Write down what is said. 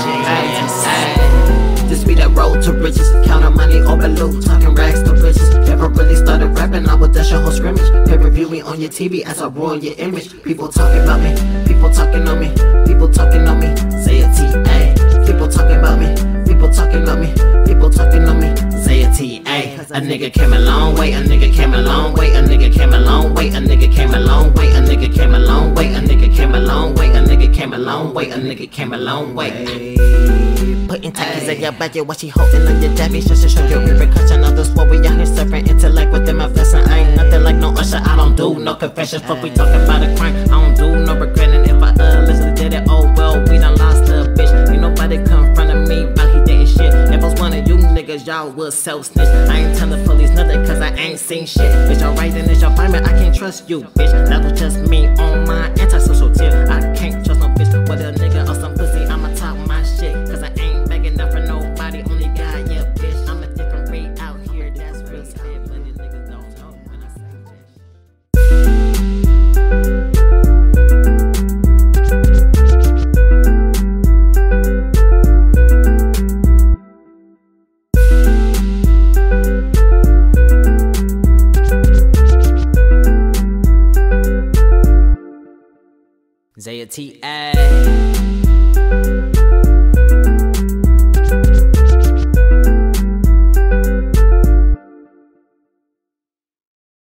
Ay, This be that road to riches. Counting money, open loot, talking racks to riches. Never really started rapping, I was dash a whole scrimmage. They review me on your TV as I ruin your image. People talking about me, people talking on me, people talking on me. Say it, T.A. People talking about me, people talking on me, people talking on me. Say it, T.A. A nigga came a long way, a nigga came a long way, a nigga came a long way. Came a long way, a nigga came a long way. Putting taxes in your budget, what she holding on your dabby, just to show you repercussion of this. What we out here suffering, intellect within my blessing. I ain't nothing like no Usher, I don't do no confessions. Fuck, we talking about a crime, I don't do no regretting. If I uh listen did it, oh well, we done lost a bitch. Ain't nobody come front of me while he didn't shit. If I was one of you niggas, y'all would self snitch. I ain't tell the police nothing, cause I ain't seen shit. Bitch, y'all right, then it's your find me, I can't trust you, bitch. That was just me on my Zaya T. A.